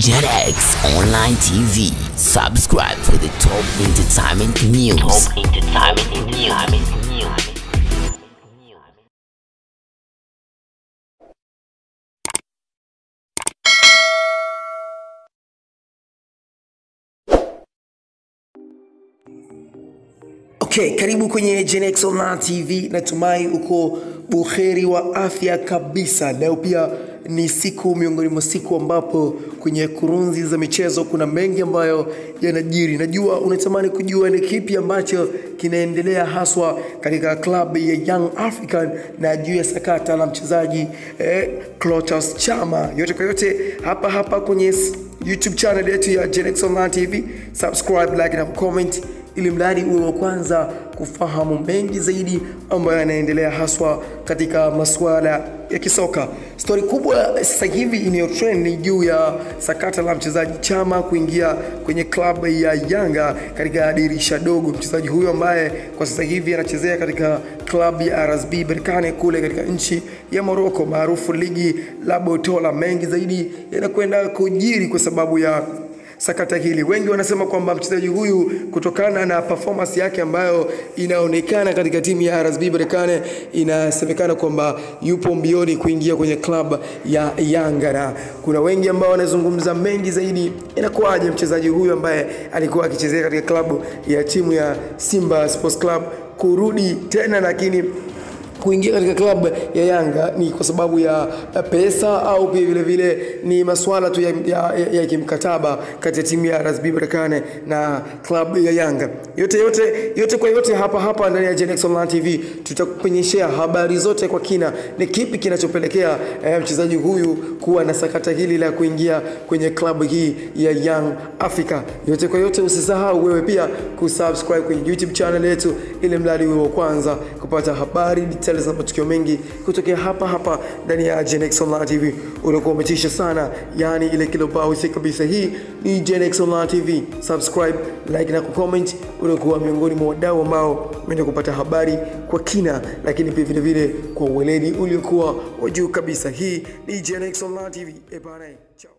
JetX Online TV. Subscribe for the top entertainment news. Top entertainment news. Okay, karibu kwenye Genex Online TV. Natumai uko buheri wa afya kabisa. Leo pia ni siku miongoni mwa siku ambapo kwenye kurunzi za michezo kuna mengi ambayo yanajiri. Najua unatamani kujua ni kipi ambacho kinaendelea haswa katika klabu ya Young African na juu ya sakata la mchezaji eh, Clatous Chama. Yote kwa yote hapa hapa kwenye YouTube channel yetu ya Genex Online TV. Subscribe, like na comment ili mradi uwe wa kwanza kufahamu mengi zaidi ambayo yanaendelea haswa katika masuala ya kisoka. Stori kubwa sasa hivi inayo trend ni juu ya sakata la mchezaji Chama kuingia kwenye klabu ya Yanga katika dirisha dogo. Mchezaji huyo ambaye kwa sasa hivi anachezea katika klabu ya RSB Berkane kule katika nchi ya Morocco maarufu ligi la Botola. Mengi zaidi yanakwenda kujiri kwa sababu ya sakata hili. Wengi wanasema kwamba mchezaji huyu kutokana na performance yake ambayo inaonekana katika timu ya RSB Berkane, inasemekana kwamba yupo mbioni kuingia kwenye klabu ya Yanga, na kuna wengi ambao wanazungumza mengi zaidi, inakuwaje mchezaji huyu ambaye alikuwa akichezea katika klabu ya timu ya Simba Sports Club kurudi tena lakini kuingia katika klabu ya Yanga ni kwa sababu ya pesa au pia vile vile ni masuala tu ya, ya, ya, ya kimkataba kati ya timu ya RSB Berkane na klabu ya Yanga. Yote yote yote kwa yote hapa hapa ndani ya Genex Online TV tutakupenyeshea habari zote kwa kina, ni kipi kinachopelekea eh, mchezaji huyu kuwa na sakata hili la kuingia kwenye klabu hii ya Young Africa. Yote kwa yote, usisahau wewe pia kusubscribe kwenye YouTube channel yetu, ili mradi wewe wa kwanza kupata habari details na matukio mengi kutokea hapa hapa ndani ya Genex Online TV. Unakuwa umetisha sana, yani ile kilobao si kabisa. Hii ni Genex Online TV, subscribe, like na kucomment. Unakuwa miongoni mwa wadau ambao umeenda kupata habari kwa kina, lakini pia vile vile kwa uweledi uliokuwa wa juu kabisa. Hii ni Genex Online TV. Bana, ciao.